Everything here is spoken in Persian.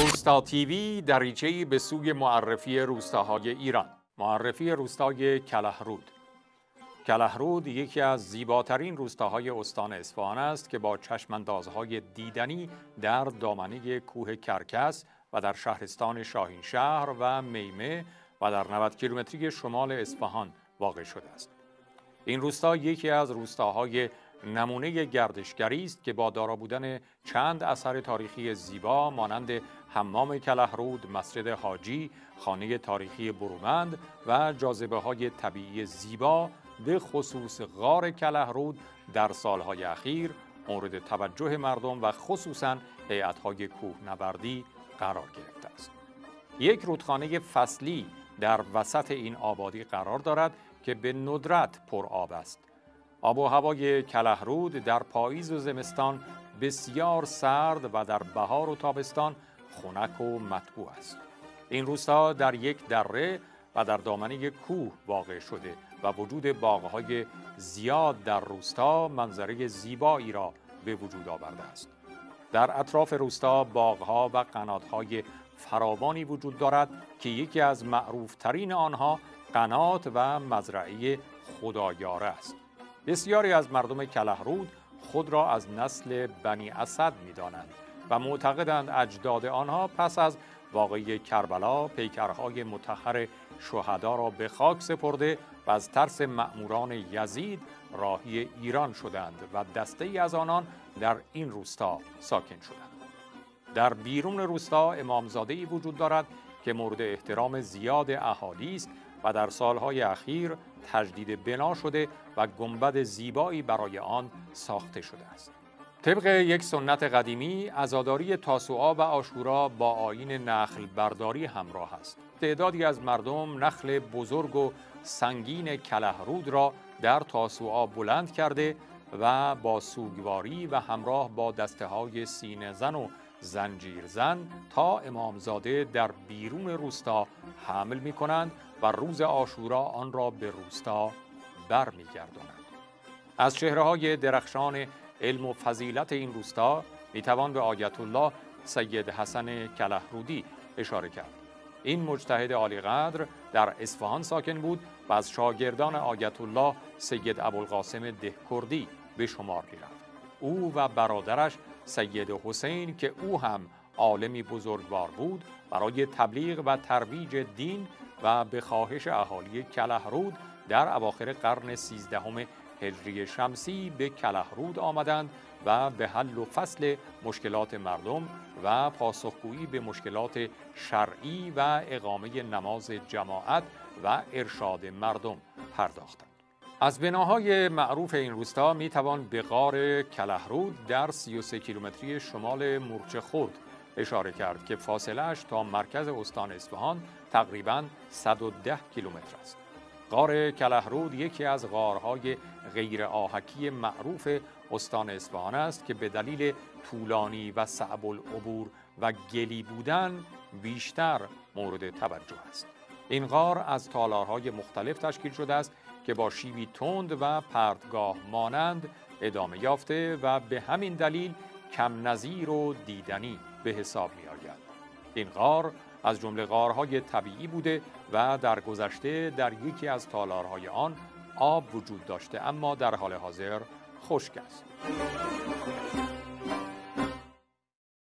روستا تیوی دریچه‌ای به سوی معرفی روستاهای ایران معرفی روستای کلهرود کلهرود یکی از زیباترین روستاهای استان اصفهان است که با چشماندازهای دیدنی در دامنه کوه کرکس و در شهرستان شاهین شهر و میمه و در 90 کیلومتری شمال اصفهان واقع شده است. این روستا یکی از روستاهای نمونه گردشگری است که با دارا بودن چند اثر تاریخی زیبا مانند حمام کلهرود، مسجد حاجی، خانه تاریخی برومند و جاذبه های طبیعی زیبا به خصوص غار کلهرود در سالهای اخیر مورد توجه مردم و خصوصا هیئت‌های کوهنوردی قرار گرفته است. یک رودخانه فصلی در وسط این آبادی قرار دارد که به ندرت پر آب است. آب و هوای کلهرود در پاییز و زمستان بسیار سرد و در بهار و تابستان خنک و مطبوع است. این روستا در یک دره و در دامنه کوه واقع شده و وجود باغهای زیاد در روستا منظره زیبایی را به وجود آورده است. در اطراف روستا باغها و قناتهای فراوانی وجود دارد که یکی از معروفترین آنها قنات و مزرعه خدایاره است. بسیاری از مردم کلهرود خود را از نسل بنی اسد می دانند و معتقدند اجداد آنها پس از واقعی کربلا پیکرهای متخر شهدا را به خاک سپرده و از ترس مأموران یزید راهی ایران شدند و دسته ای از آنان در این روستا ساکن شدند. در بیرون روستا امامزاده ای وجود دارد که مورد احترام زیاد اهالی است و در سالهای اخیر تجدید بنا شده و گنبد زیبایی برای آن ساخته شده است. طبق یک سنت قدیمی عزاداری تاسوعا و آشورا با آین نخل برداری همراه است. تعدادی از مردم نخل بزرگ و سنگین کلهرود را در تاسوعا بلند کرده و با سوگواری و همراه با دسته های سینه زن و زنجیر زن تا امامزاده در بیرون روستا حمل می کنند و روز آشورا آن را به روستا بر می. از چهره های درخشان علم و فضیلت این روستا می توان به آیت الله سید حسن کلهرودی اشاره کرد. این مجتهد عالی قدر در اصفهان ساکن بود و از شاگردان آیت الله سید ابوالقاسم دهکردی به شمار می رفت. او و برادرش سید حسین که او هم عالمی بزرگوار بود برای تبلیغ و ترویج دین و به خواهش اهالی کلهرود در اواخر قرن سیزدهم هجری شمسی به کلهرود آمدند و به حل و فصل مشکلات مردم و پاسخگویی به مشکلات شرعی و اقامه نماز جماعت و ارشاد مردم پرداختند. از بناهای معروف این روستا می توان به غار کلهرود در 33 کیلومتری شمال مورچه خورد اشاره کرد که فاصلهش تا مرکز استان اصفهان تقریبا 110 کیلومتر است. غار کلهرود یکی از غارهای غیر آهکی معروف استان اصفهان است که به دلیل طولانی و صعب العبور و گلی بودن بیشتر مورد توجه است. این غار از تالارهای مختلف تشکیل شده است که با شیبی تند و پرتگاه مانند ادامه یافته و به همین دلیل کم نظیر و دیدنی به حساب می آید. این غار از جمله غارهای طبیعی بوده و در گذشته در یکی از تالارهای آن آب وجود داشته اما در حال حاضر خشک است.